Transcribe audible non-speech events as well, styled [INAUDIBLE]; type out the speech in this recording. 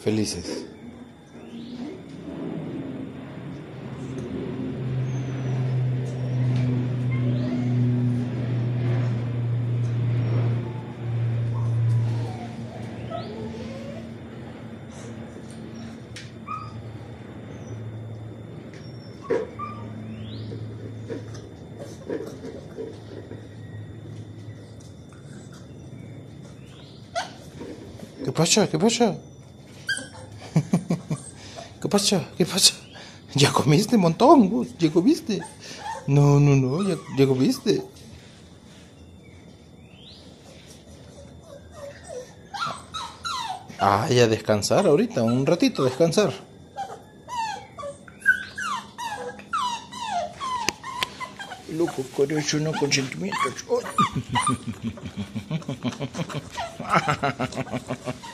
Felices. ¿Qué pasa? ¿Qué pasa? ¿Qué pasa? ¿Qué pasa? ¿Ya comiste un montón? vos? ¿Ya comiste? No, no, no, ya, ya comiste. Ah, ya descansar ahorita, un ratito descansar. Loco, con eso no consentimientos. [LAUGHS]